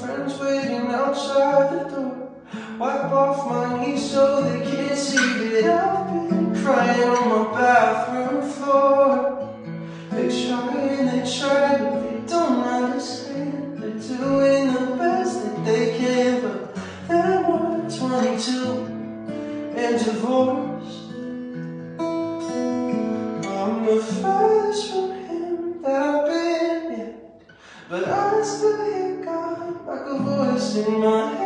friends waiting outside the door. Wipe off my knees so they can't see that I've been crying on my bathroom floor. They try and they try, but they don't understand. They're doing the best that they can, but they're more 22 and divorced. I'm the furthest from him that I've been yet, but I still in my.